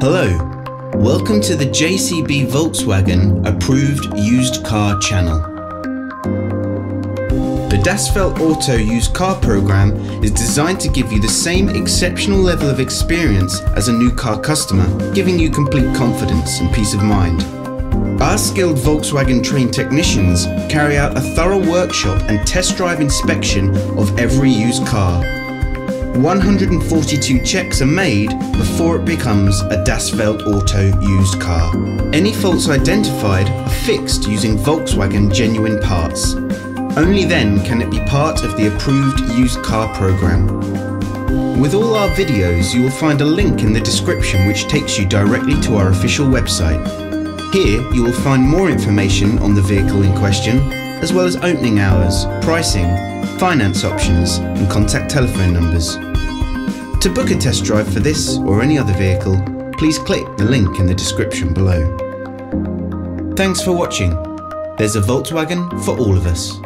Hello, welcome to the JCB Volkswagen approved used car channel. The Das Welt Auto used car program is designed to give you the same exceptional level of experience as a new car customer, giving you complete confidence and peace of mind. Our skilled Volkswagen trained technicians carry out a thorough workshop and test drive inspection of every used car 142 checks are made before it becomes a Das Welt Auto used car. Any faults identified are fixed using Volkswagen genuine parts. Only then can it be part of the approved used car program. With all our videos, you will find a link in the description which takes you directly to our official website. Here, you will find more information on the vehicle in question, as well as opening hours, pricing, finance options, and contact telephone numbers. To book a test drive for this or any other vehicle, please click the link in the description below. Thanks for watching. There's a Volkswagen for all of us.